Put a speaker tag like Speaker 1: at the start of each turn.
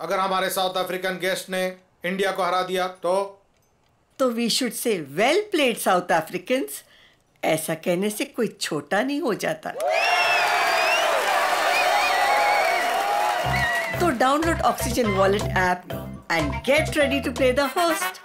Speaker 1: अगर हमारे South African guest ने इंडिया को हरा दिया तो?
Speaker 2: तो we should say well played South African ऐसा कहने से कोई छोटा नहीं हो जाता। तो download Oxygen Wallet app and get ready to play the host